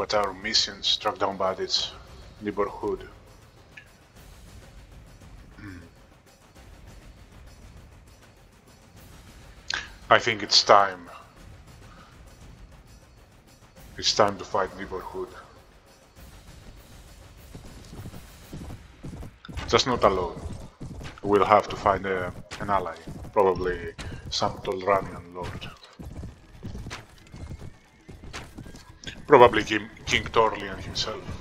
what our missions struck down by this neighborhood. Hmm. I think it's time. It's time to fight neighborhood. Just not alone. We'll have to find a, an ally, probably some Tolranian lord. Probably King, King Torlian himself.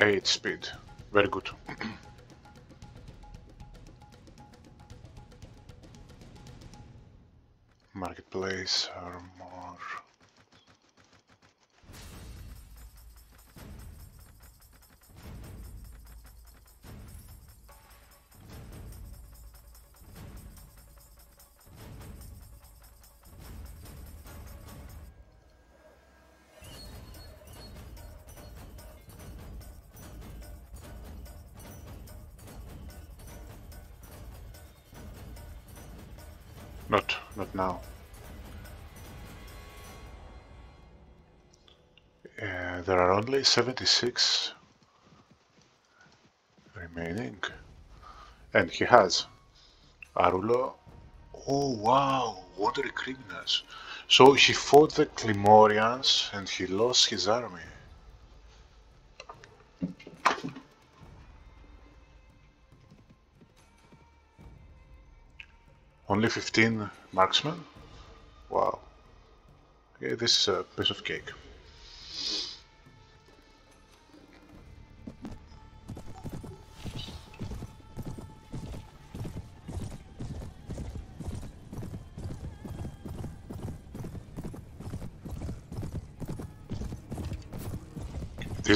8 speed. Very good. Marketplace, armor. Only 76 remaining. And he has Arulo. Oh wow, what watery criminals. So he fought the Climorians and he lost his army. Only 15 marksmen? Wow. Okay, this is a piece of cake.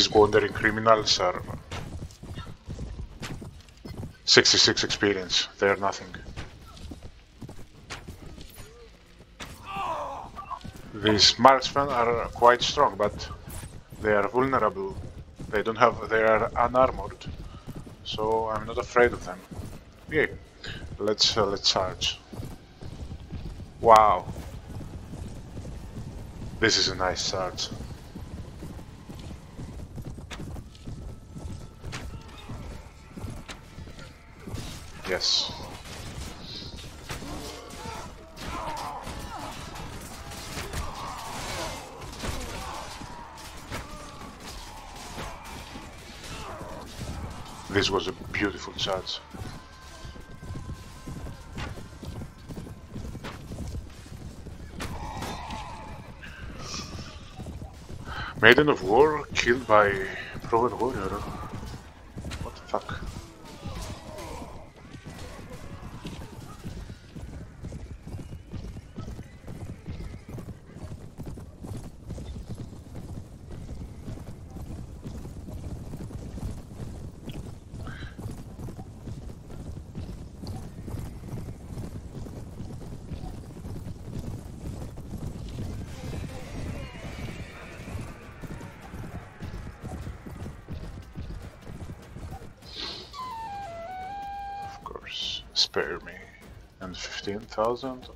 These wandering criminals are 66 experience, they are nothing. These marksmen are quite strong, but they are vulnerable. They don't have, they are unarmored, so I'm not afraid of them. Okay, let's uh, let's charge. Wow, this is a nice charge. Yes. This was a beautiful charge. Maiden of War killed by Proven Warrior. 15,000?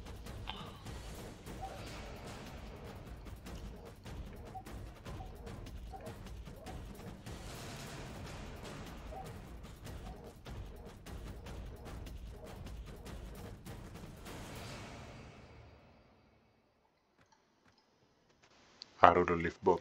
Arrow relief bombs.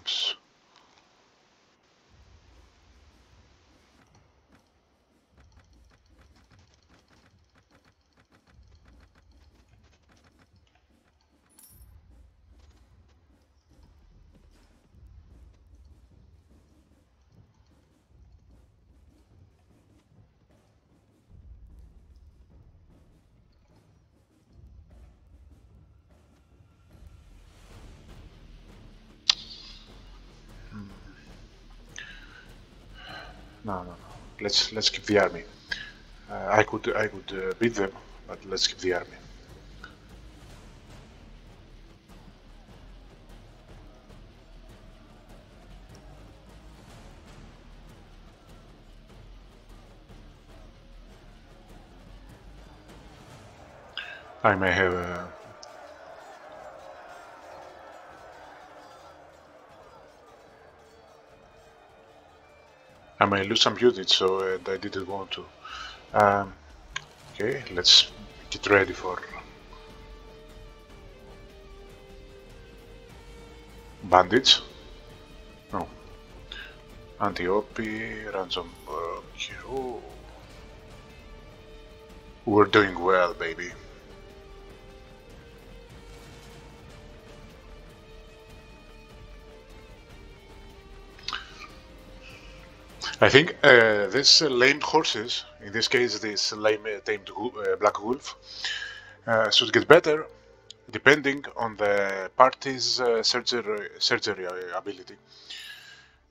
No, no, no. Let's let's keep the army. Uh, I could I could uh, beat them, but let's keep the army. I may have a I may lose some units, so and I didn't want to. Um, okay, let's get ready for bandits. No. Antiope, ransom. Uh, We're doing well, baby. I think uh, these uh, lamed horses, in this case this lame uh, tamed uh, black wolf, uh, should get better depending on the party's uh, surgery, surgery ability.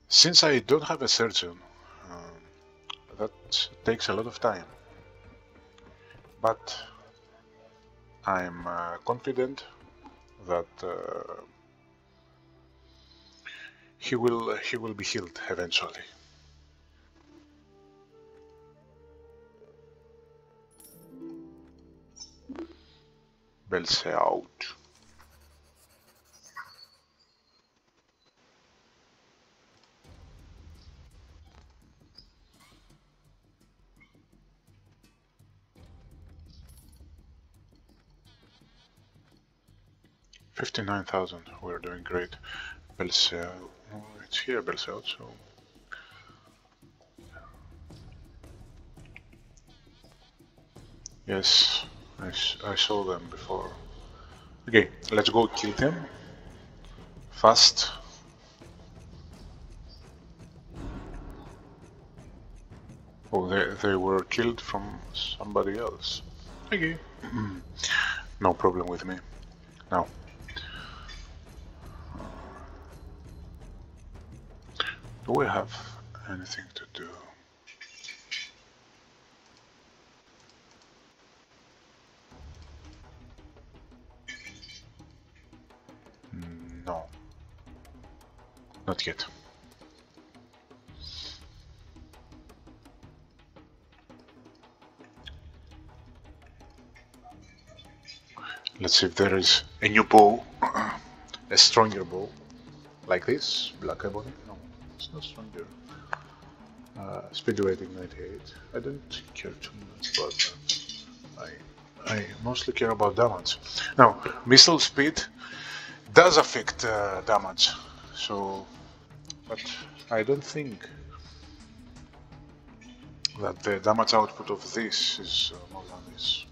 Since I don't have a surgeon, um, that takes a lot of time. But I'm confident that he will he will be healed eventually. Bells out. Fifty-nine thousand. We're doing great. Bells out. Oh, it's here. Bells out. So. Yes. I, I saw them before. Okay, let's go kill them. Fast. Oh, they, they were killed from somebody else. Okay. no problem with me. Now. Do we have anything to do? Not yet. Let's see if there is a new bow, a stronger bow, like this, Black Ebony. No, it's not stronger. Uh, speed rating 98. I don't care too much about that. I, I mostly care about damage. Now, missile speed does affect uh, damage, so but I don't think that the damage output of this is uh, more than this.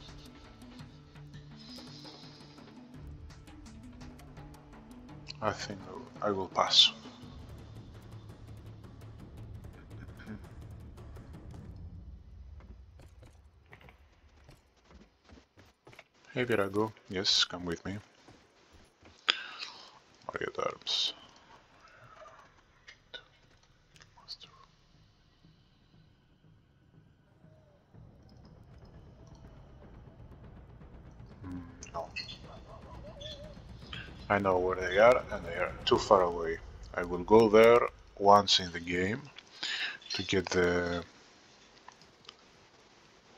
I think I will pass. Hey Virago, yes, come with me. Market arms. I know where they are and they are too far away. I will go there once in the game to get the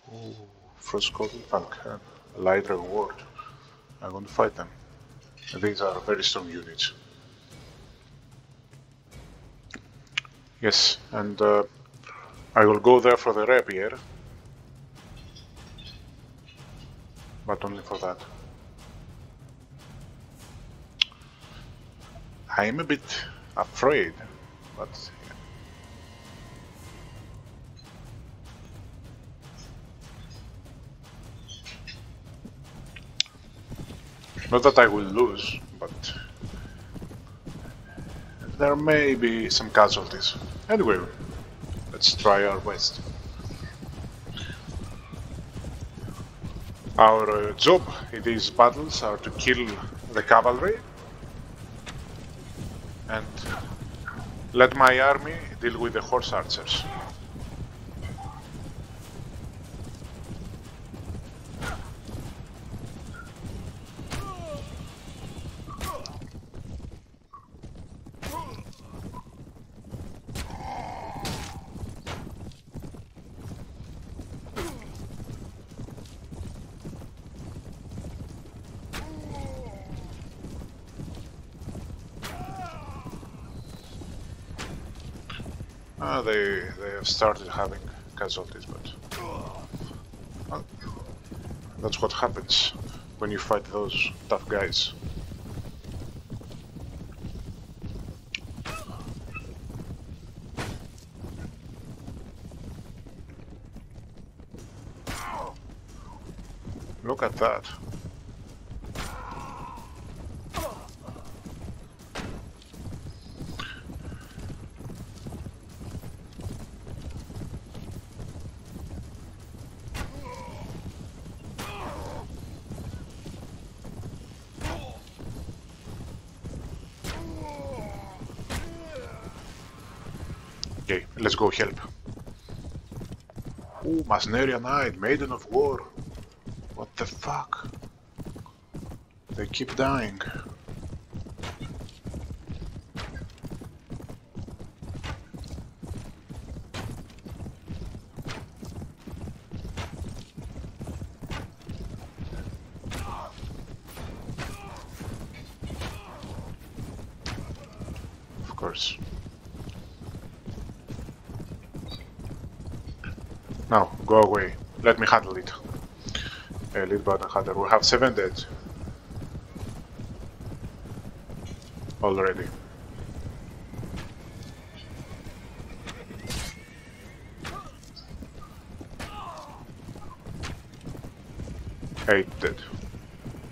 Ooh, Frostcoated Falcon light reward. I'm going to fight them. These are very strong units. Yes, and uh, I will go there for the rapier, but only for that. I'm a bit afraid, but Not that I will lose, but there may be some casualties. Anyway, let's try our best. Our uh, job in these battles are to kill the cavalry and let my army deal with the horse archers. Uh, they they have started having casualties, but uh, that's what happens when you fight those tough guys. Look at that. Okay, let's go help. Ooh, Masneria Knight, Maiden of War. What the fuck? They keep dying. Of course. Now, go away. Let me handle it. Elite bounty hunter. We have seven dead. Already. Eight dead.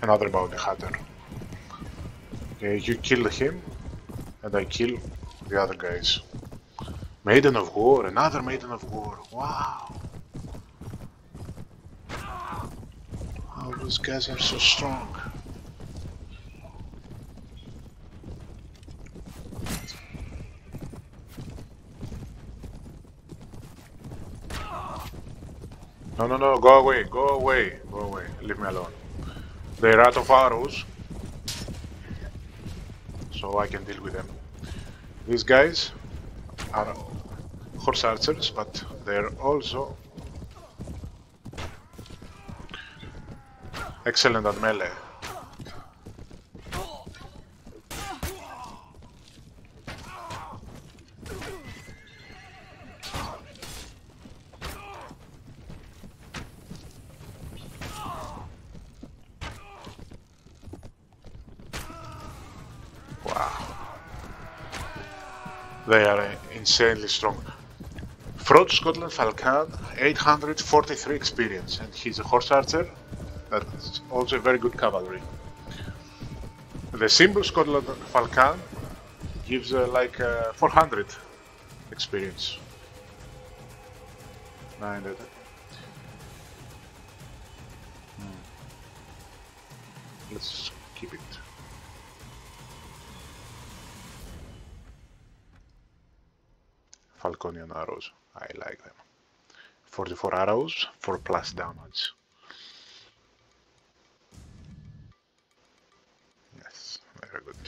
Another bounty hunter. Okay, you kill him, and I kill the other guys. Maiden of War, another Maiden of War. Wow. Those guys are so strong. No, no, no, go away, go away, go away, leave me alone. They're out of arrows, so I can deal with them. These guys are horse archers, but they're also excellent at melee. They are insanely strong. Frostcoated Falcon, 843 experience, and he's a horse archer. That's also very good cavalry. The Symbol Scotland Falcon gives uh, like uh, 400 experience. 900. Hmm. Let's keep it. Falconian arrows. I like them. 44 arrows for plus damage. Yes, very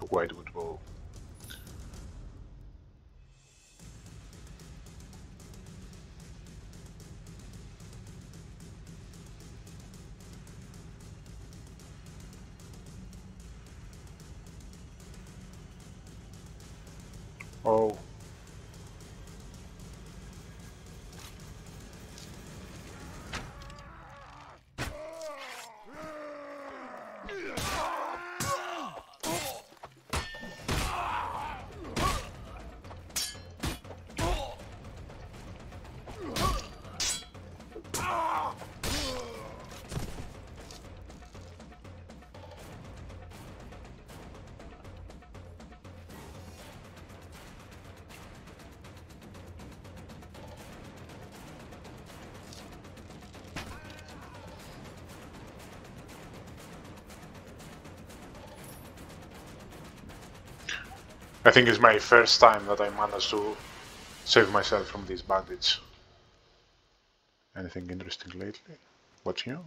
good. Whitewood bow. Oh. I think it's my first time that I managed to save myself from these bandits. Anything interesting lately? What's new?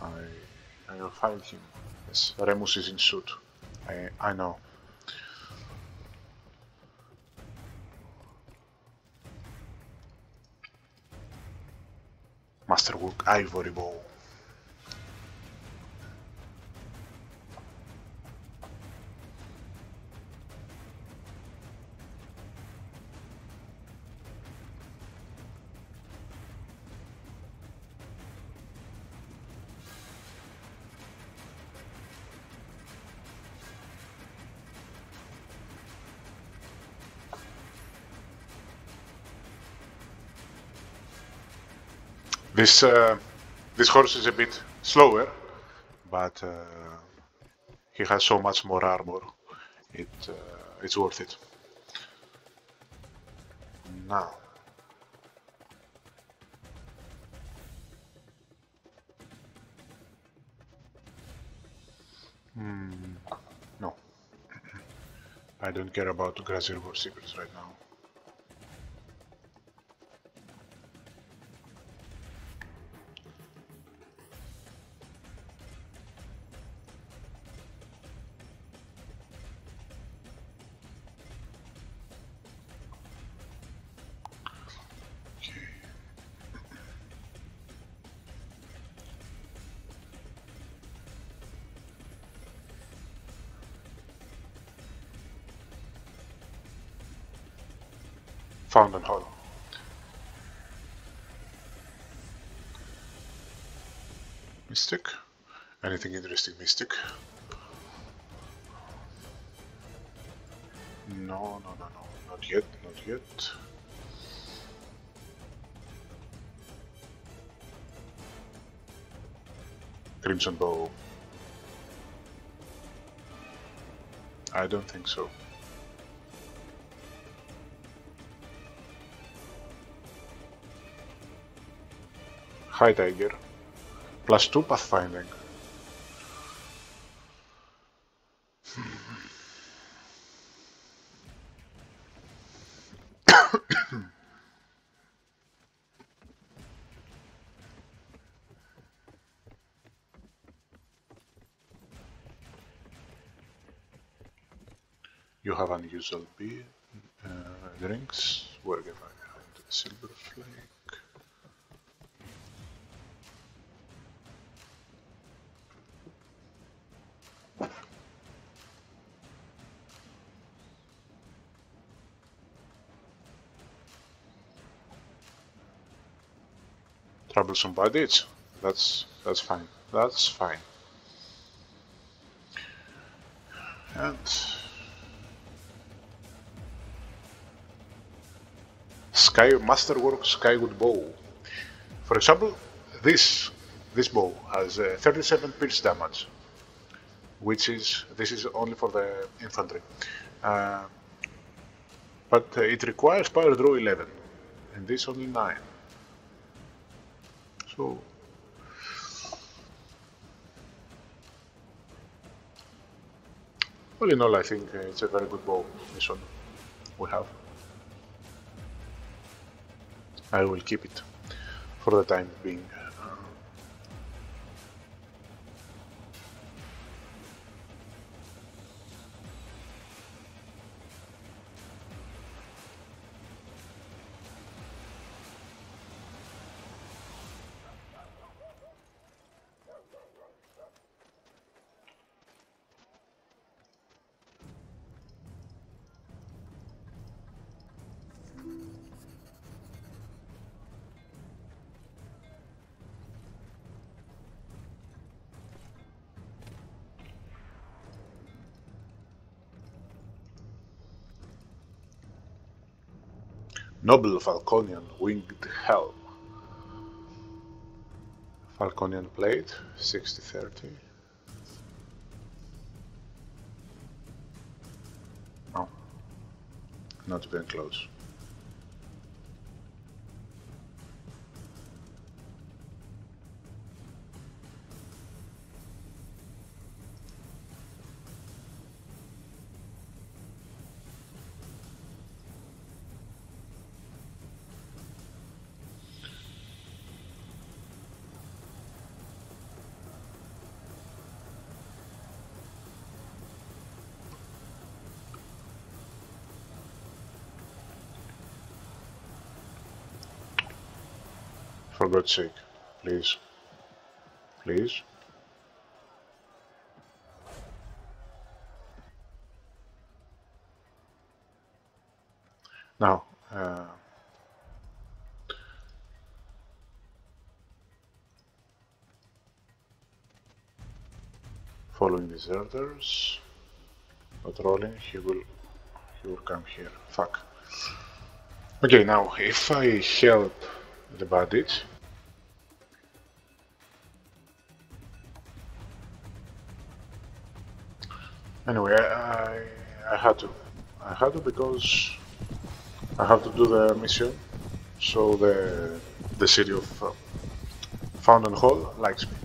I I will find him. Yes, Remus is in suit. I I know. Masterwork Ivory Bow. This uh, this horse is a bit slower, but uh, he has so much more armor. It uh, it's worth it. Now. Hmm. No. I don't care about Grassy River secrets right now. Anything interesting, Mystic? No, no, no, no, not yet, not yet. Crimson Bow. I don't think so. Hi Tiger. Plus 2 pathfinding. Unusual beer, uh, drinks. Can I find silver flake? troublesome bandits. That's that's fine. That's fine. And Sky Masterwork Skywood Bow. For example, this this bow has uh, 37 pierce damage, which is this is only for the infantry, uh, but uh, it requires power draw 11, and this only 9. So all in all, I think uh, it's a very good bow. This one we have. I will keep it for the time being. Noble Falconian Winged Helm. Falconian Plate, 60-30. No, not even close. God's sake. Please. Please. Now, uh, following deserters, patrolling, he will he will come here. Fuck. Okay, now if I help the bandits, anyway, I I had to, I had to because I have to do the mission, so the the city of uh, Fountain Hall likes me.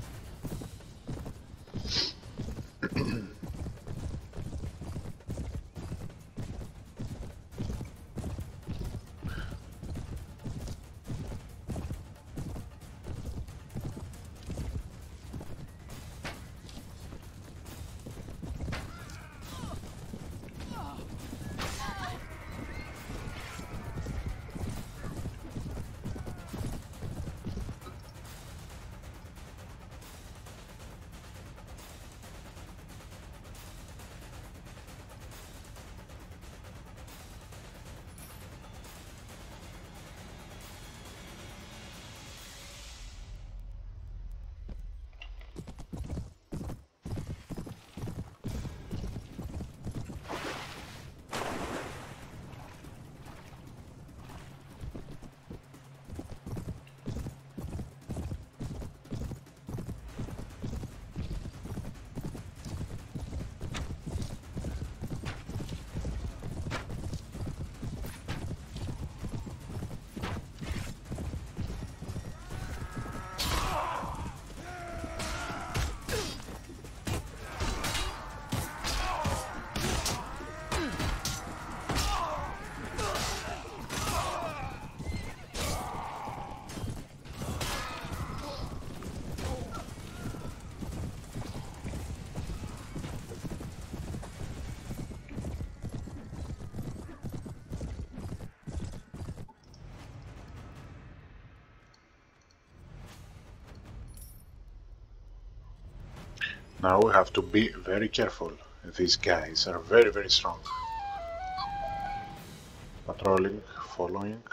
Now we have to be very careful. These guys are very, very strong. Patrolling, following.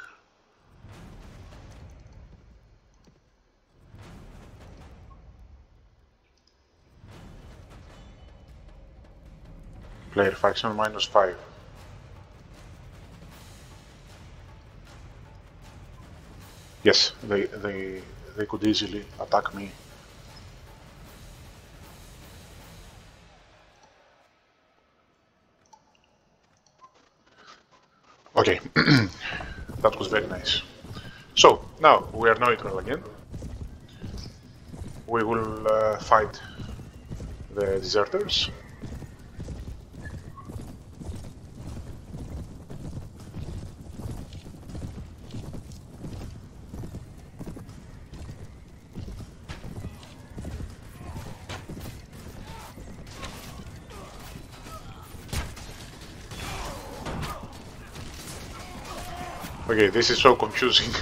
Player faction minus 5. Yes, they, they, they could easily attack me nice. So, now we are neutral again. We will uh, fight the deserters. Okay, this is so confusing.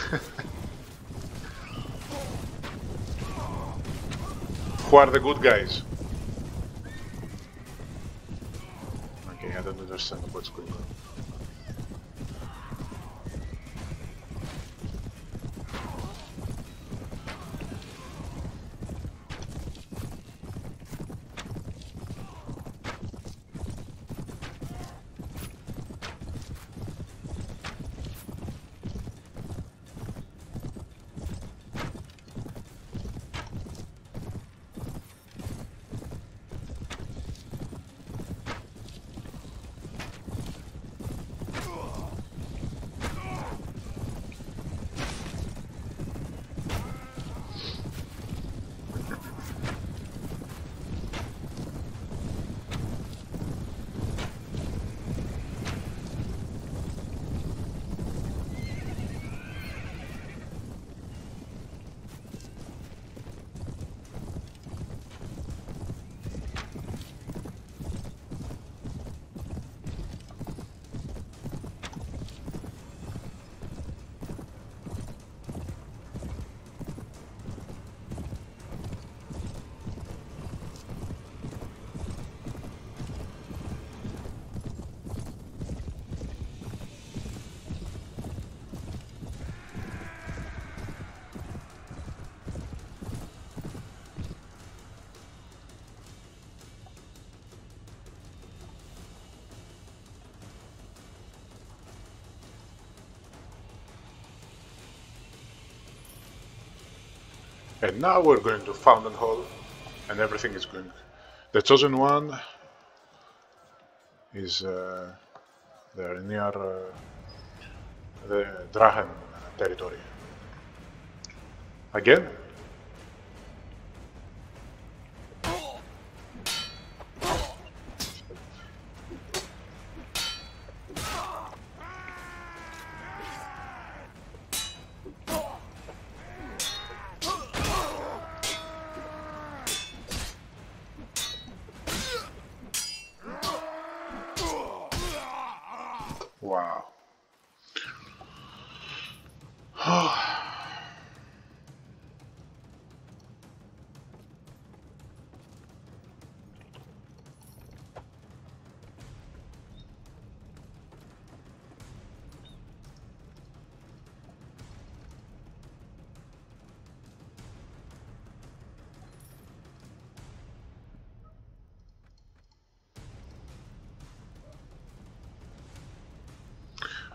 Who are the good guys? Okay, I don't understand what's going on. And now we're going to Fountain Hall, and everything is going. The Chosen One is uh, there near uh, the Drahen territory. Again? Wow.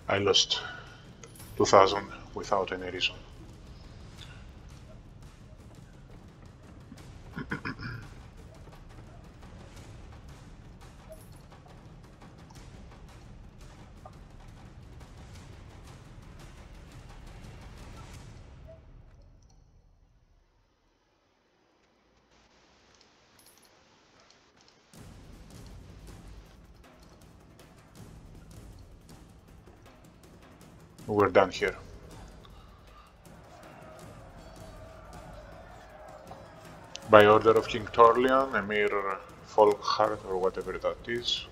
I lost 2000 without any reason. We're done here. By order of King Torlian, Emir Folkheart, or whatever that is.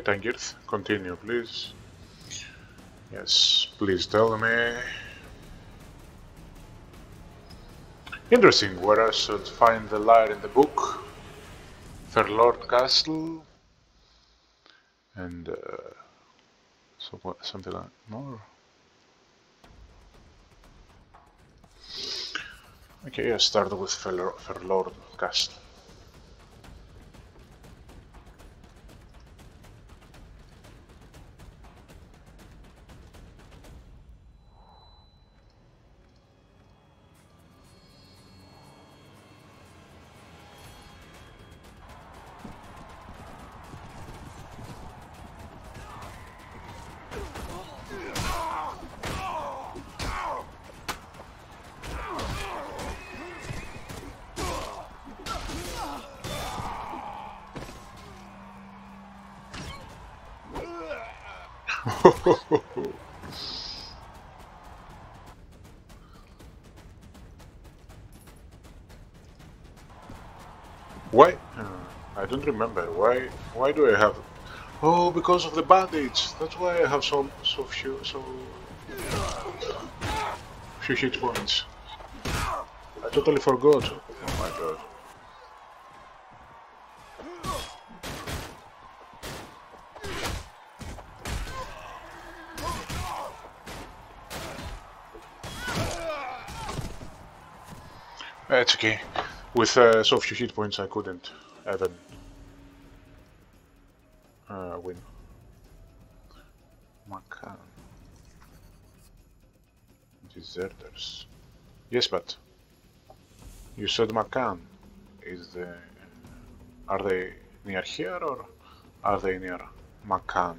Hi Tangirth, continue please. Yes, please tell me. Interesting, where I should find the liar in the book. Fairlord Castle. And uh, so what, something like more. Okay, I start with Fairlord Castle. Don't remember. Why? Why do I have? Oh, because of the bandage. That's why I have so so few so few hit points. I totally forgot. Oh my god. It's okay. With uh, so few hit points, I couldn't even Yes, but you said Makan. Is the are they near here or are they near Makan?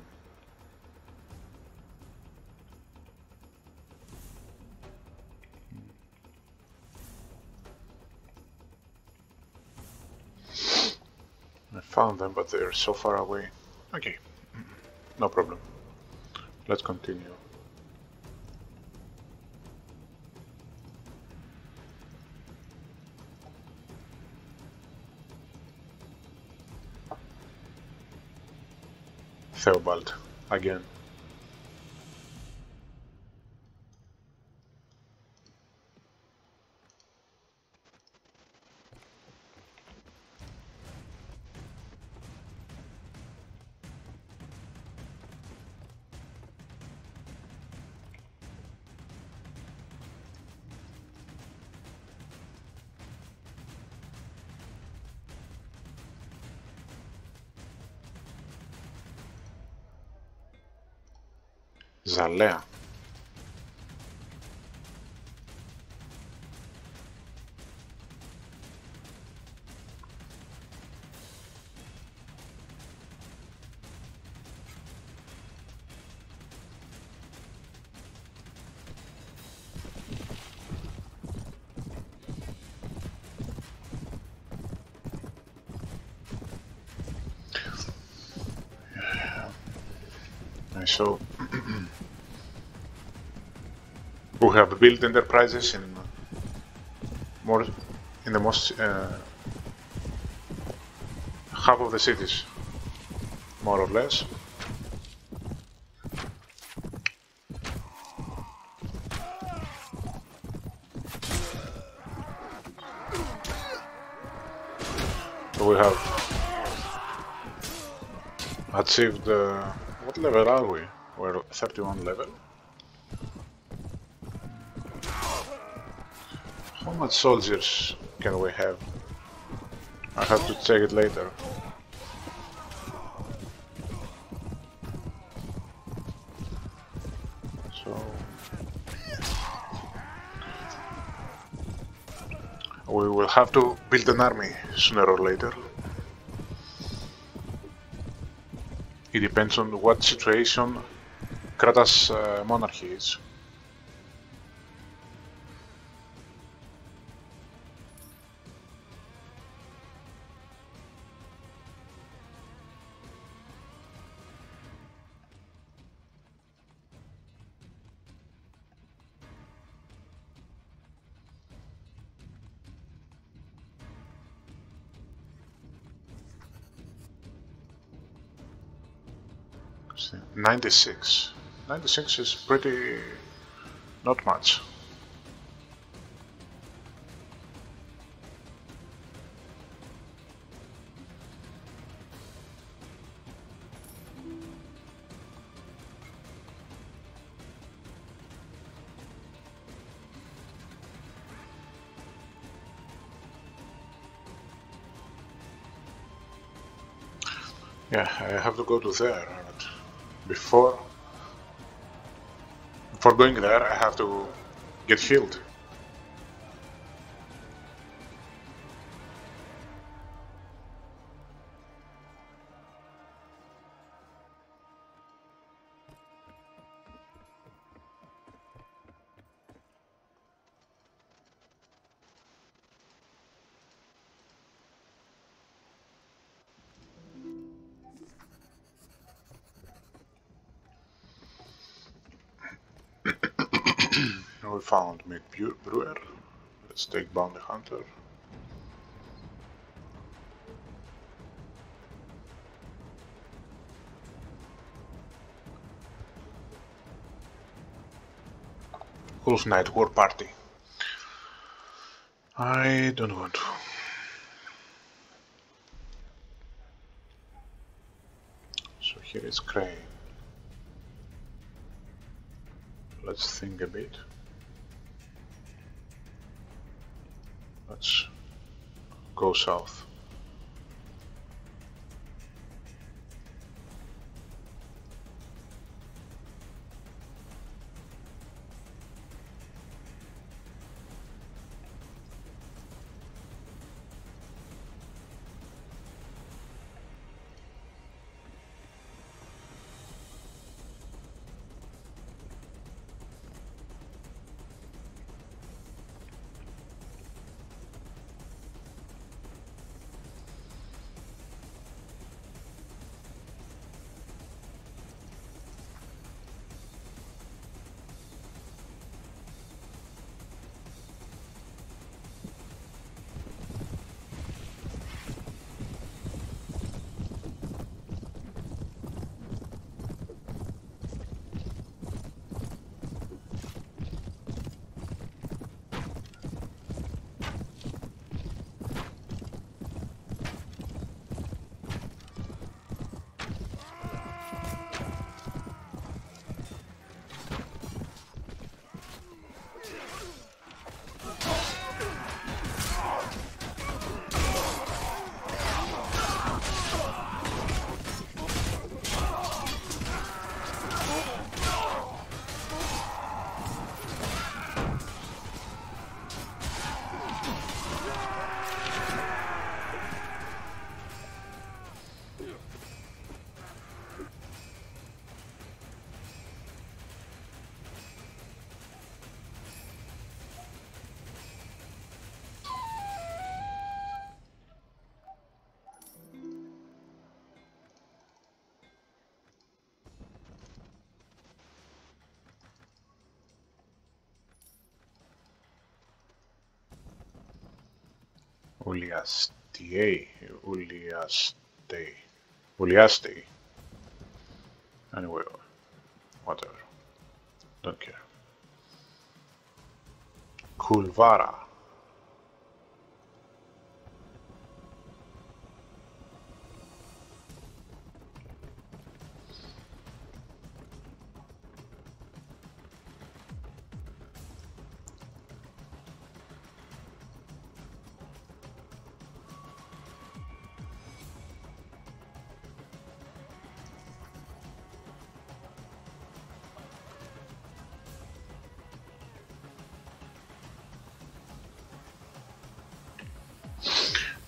I found them, but they're so far away. Okay, no problem. Let's continue. Theobald, again. Γαλέα. Have built enterprises in more in the most uh, half of the cities, more or less. We have achieved. Uh, what level are we? We're 31 level. Much soldiers can we have? I have to check it later. So... We will have to build an army sooner or later. It depends on what situation Kratas uh, monarchy is. 96. 96 is pretty... not much. Yeah, I have to go to there before. For going there I have to get healed. found Mick Brewer. Let's take Bounty Hunter. Wolf Knight War Party. I don't want to. So here is Crane. Let's think a bit. Let's go south. Uliastie. Uliaste. Uliaste. Anyway, whatever. Don't care. Kulvara.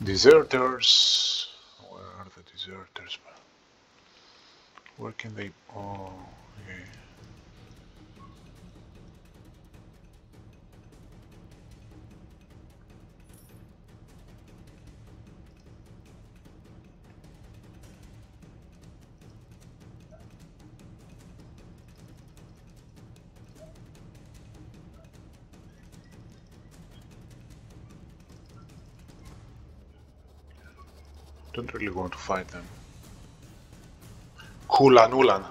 Deserters. Where are the deserters? Where can they? Oh. Really want to fight them. Kulan Ulan.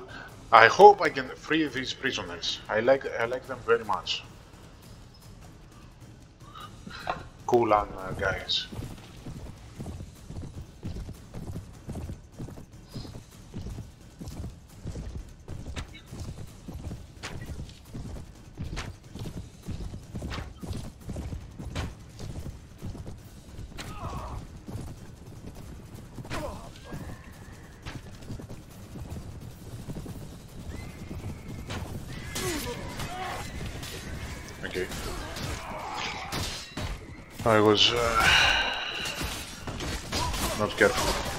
I hope I can free these prisoners. I like I like them very much. Kulan uh, guys. Okay. I was uh, not careful.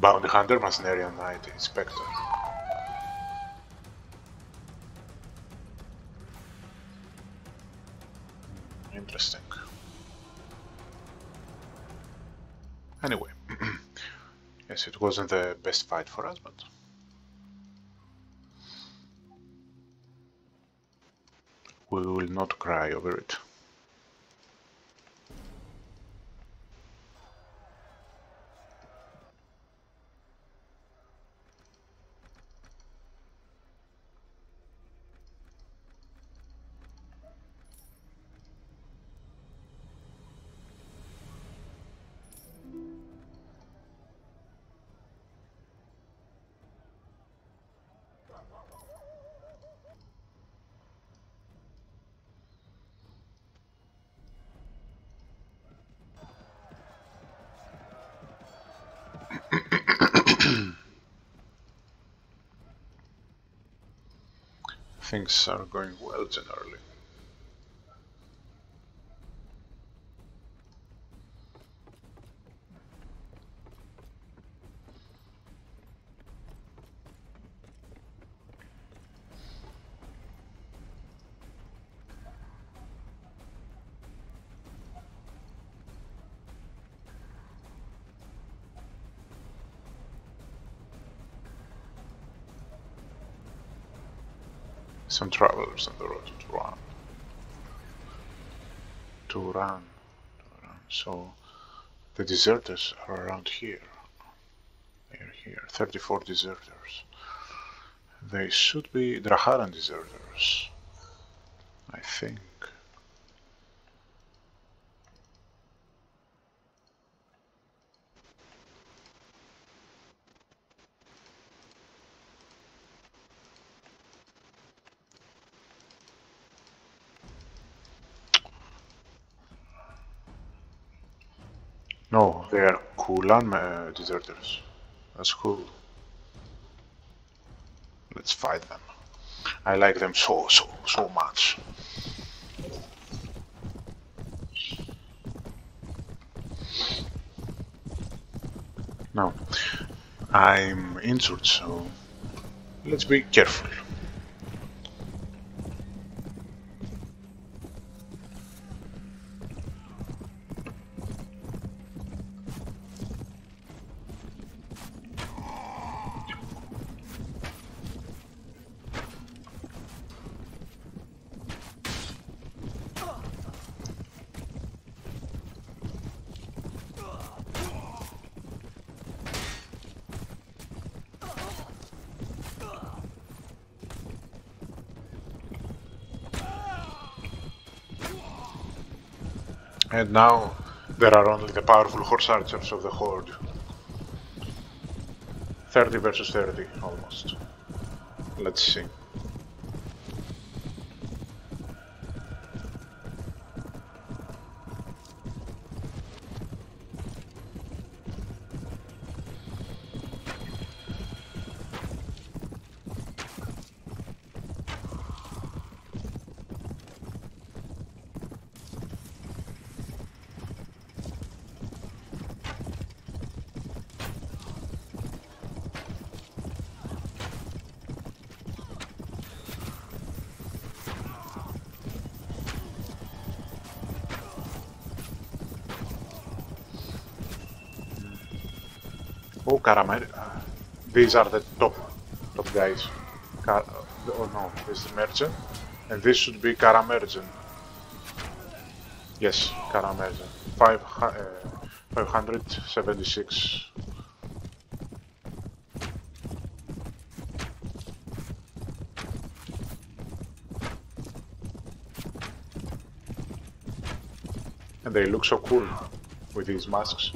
Bounty Hunter, Mercenarian Knight, Inspector. Interesting. Anyway, yes, it wasn't the best fight for us, but we will not cry over it. Things are going well generally. Some travelers on the road to run. To run. To run. So the deserters are around here. They're here. 34 deserters. They should be Draharan deserters. I think. No, they Kulan uh, deserters. That's cool. Let's fight them. I like them so, so, so much. Now, I'm injured, so let's be careful. And now there are only the powerful horse archers of the Horde. 30 versus 30, almost. Let's see. Oh. Uh, these are the top top guys. Car oh no, this is Merchant. And this should be Karamergen. Yes, Karamergen. Five, uh, 576. And they look so cool with these masks.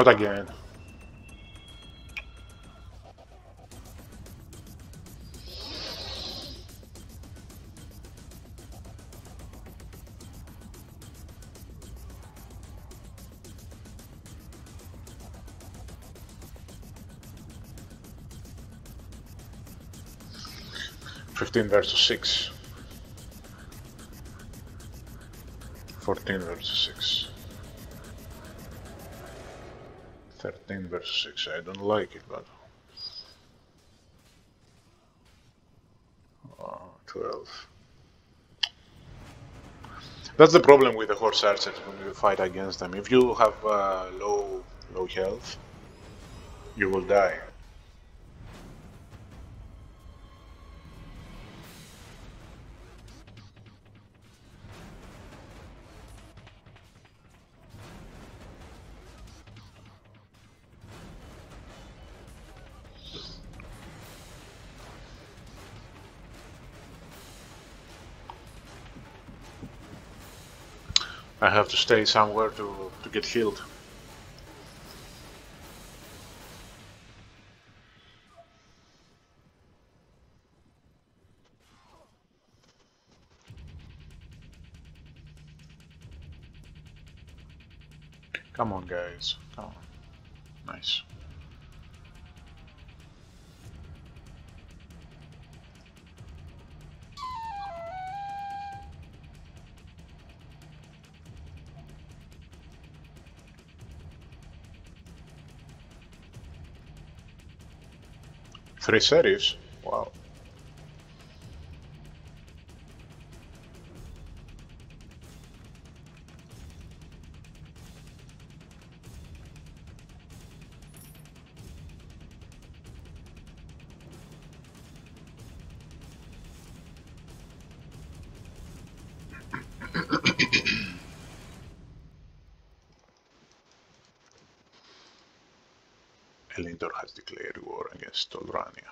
Not again. Fifteen versus six. Fourteen versus six. 13 versus 6. I don't like it, but... Oh, 12. That's the problem with the horse archers when you fight against them. If you have uh, low, low health, you will die. To stay somewhere to, to get healed. Come on guys, come on. Três séries? Wow. Has declared war against Tolrania.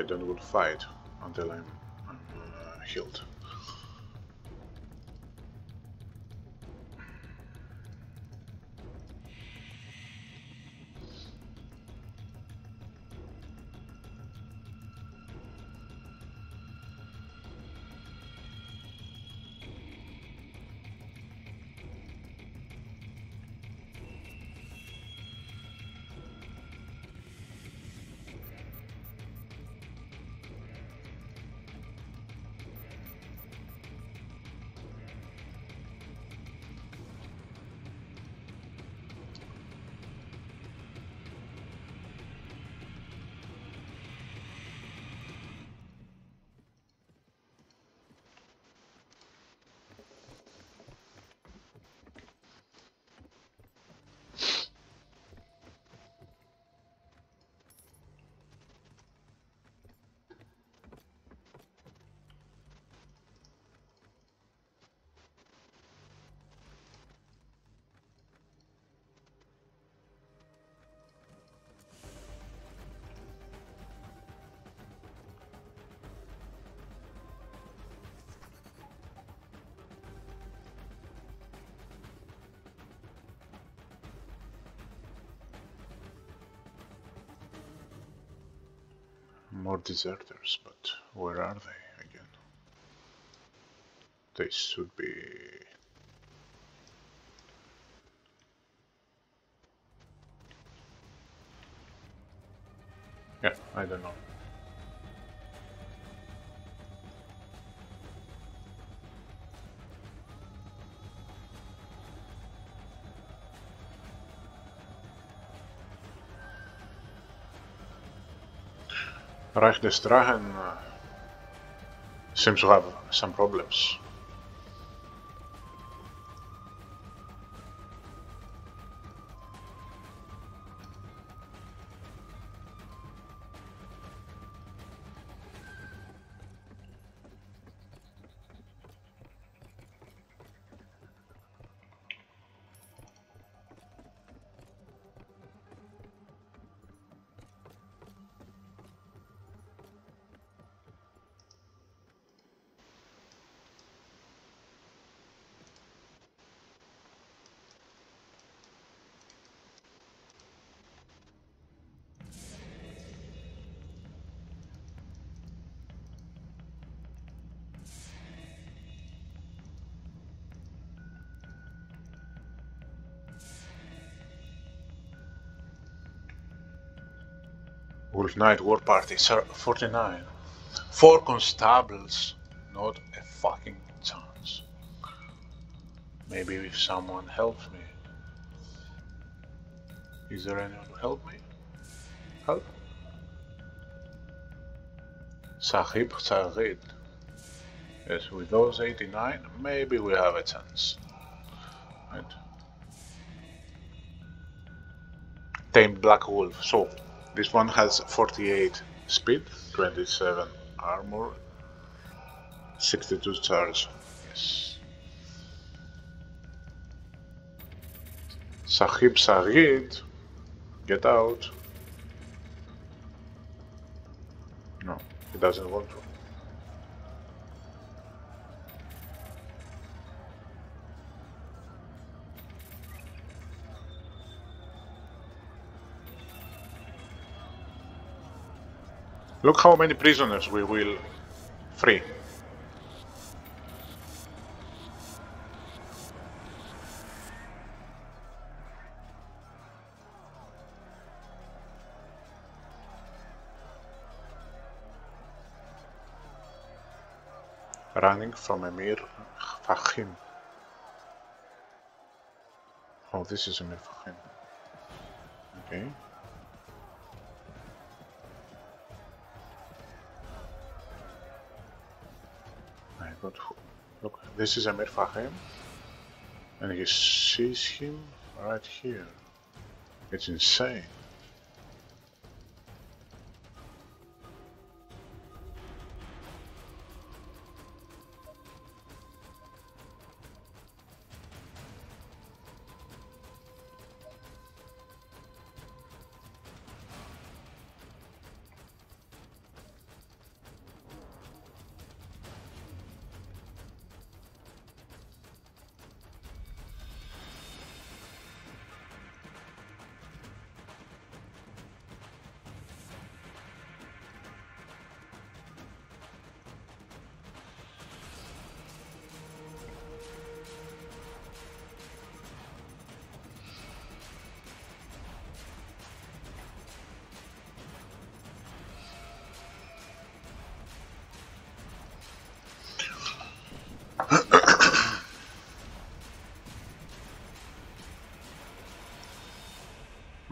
I don't will fight until I'm, I'm uh, healed. More deserters, but where are they again? They should be... Yeah, I don't know. Reich des Drachen uh, seems to have some problems. Wolf Knight War Party, sir, 49. Four constables, not a fucking chance. Maybe if someone helps me. Is there anyone to help me? Help? Sahib Sahid. Yes, with those 89, maybe we have a chance. Right. Tame Black Wolf. So, this one has 48 speed, 27 armor, 62 charge. Yes. Sahib Sahid, get out. No, he doesn't want to. Look how many prisoners we will free. Running from Emir Fahim. Oh, this is Emir Fahim. Okay. Look, this is Amir Fahim, and he sees him right here. It's insane.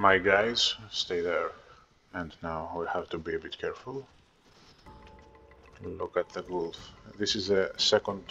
My guys, stay there. And now we have to be a bit careful. Look at the wolf. This is the second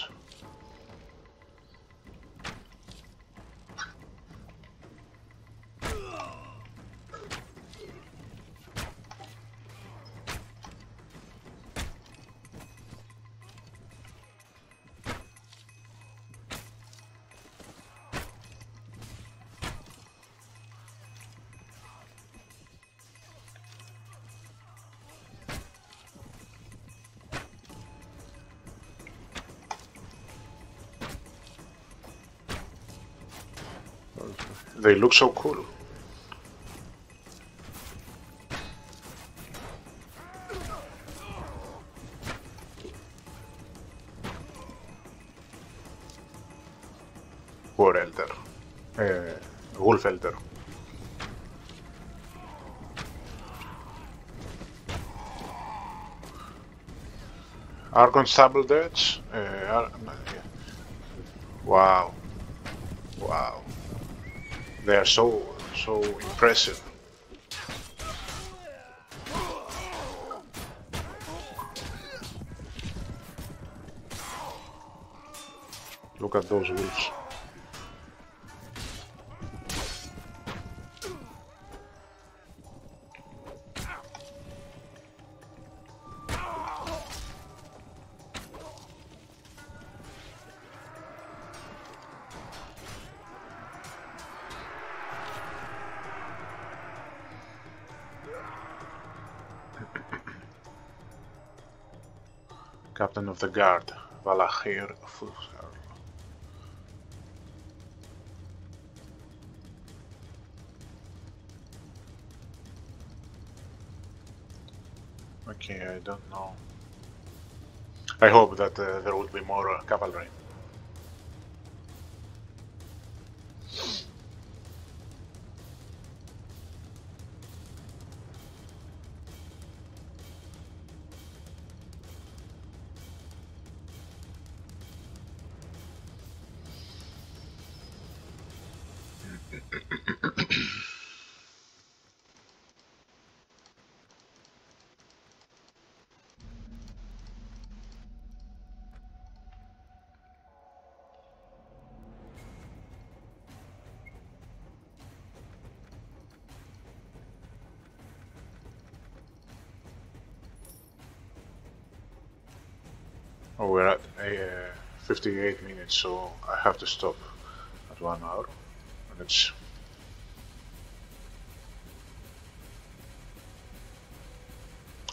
They look so cool. War Elder. Eh, Wolf Elder. Deaths. Uh, wow. Wow. They are so, so impressive. Look at those wolves. Captain of the Guard, Valahir Fulhar. Okay, I don't know. I hope that uh, there will be more uh, cavalry. 58 minutes, so I have to stop at one hour. And it's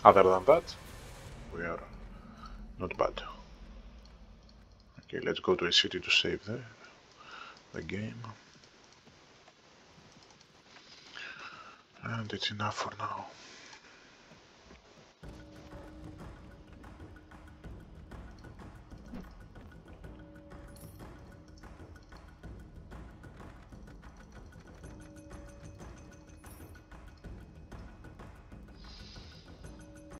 other than that, we are not bad. Okay, let's go to a city to save the, the game. And it's enough for now.